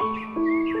Música